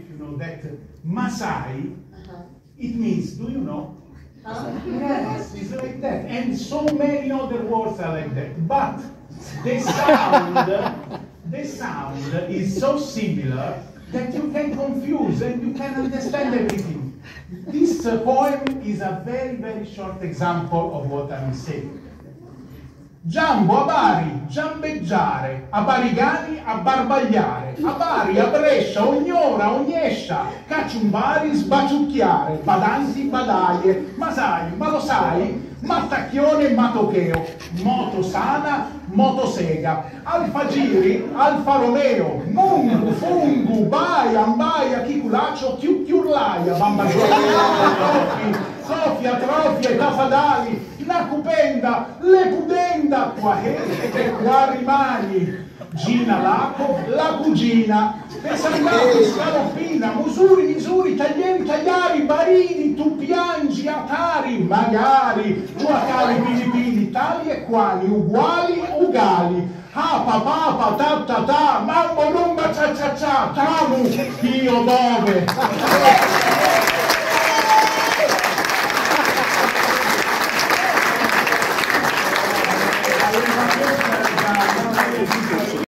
if you know that Masai, Uh-huh. it means, do you know? Huh? Yes, it's like that. And so many other words are like that. But the sound, the sound is so similar that you can confuse and you can understand everything. This uh, poem is a very, very short example of what I'm saying. Giambo a Bari, giambeggiare, a Barigani a barbagliare, a Bari, a Brescia, ogni ora, ogni escia, caciumbari, sbaciucchiare, badanti, badaie, ma sai, ma lo sai, mattacchione, matocheo, motosana, motosega, Alfa Giri, Alfa Romeo, Mungu, Fungu, Baia, Ambaia, Chiculaccio, Chiurlaia, Bamba Trofi, Sofia, Trofia, Tafadali, la cupenda, le pudenda, qua e qua rimani. Gina Laco, la cugina, Pesangati, Scaloppina, Musuri, Misuri, Taglieri, Tagliari, Barini, tu piangi, Atari, magari, Giuacali, Pilipini, tali e quali, uguali, ugali, Apa, papa, ta ta ta, mambo, lumba, cia cia cia, tamu, io dove?